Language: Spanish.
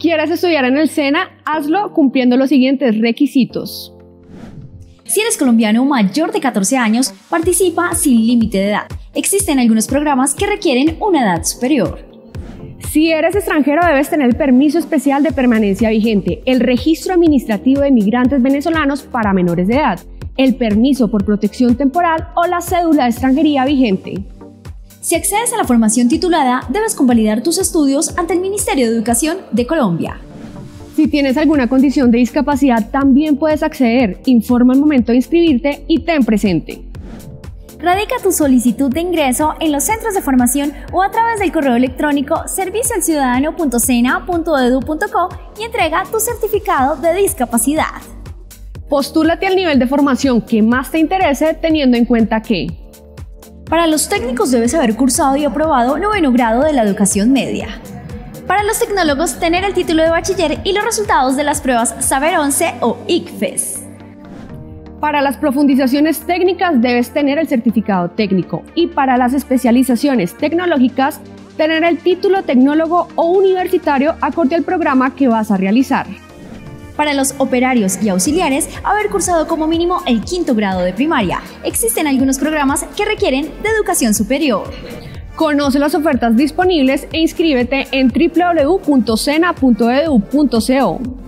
¿Quieres estudiar en el SENA? Hazlo cumpliendo los siguientes requisitos. Si eres colombiano mayor de 14 años, participa sin límite de edad. Existen algunos programas que requieren una edad superior. Si eres extranjero debes tener el permiso especial de permanencia vigente, el registro administrativo de migrantes venezolanos para menores de edad, el permiso por protección temporal o la cédula de extranjería vigente. Si accedes a la formación titulada, debes convalidar tus estudios ante el Ministerio de Educación de Colombia. Si tienes alguna condición de discapacidad, también puedes acceder. Informa al momento de inscribirte y ten presente. Radica tu solicitud de ingreso en los centros de formación o a través del correo electrónico servicioalciudadano.cena.edu.co y entrega tu certificado de discapacidad. Postúlate al nivel de formación que más te interese teniendo en cuenta que para los técnicos debes haber cursado y aprobado noveno grado de la educación media. Para los tecnólogos, tener el título de bachiller y los resultados de las pruebas Saber 11 o ICFES. Para las profundizaciones técnicas debes tener el certificado técnico y para las especializaciones tecnológicas tener el título tecnólogo o universitario acorde al programa que vas a realizar. Para los operarios y auxiliares, haber cursado como mínimo el quinto grado de primaria. Existen algunos programas que requieren de educación superior. Conoce las ofertas disponibles e inscríbete en www.cena.edu.co.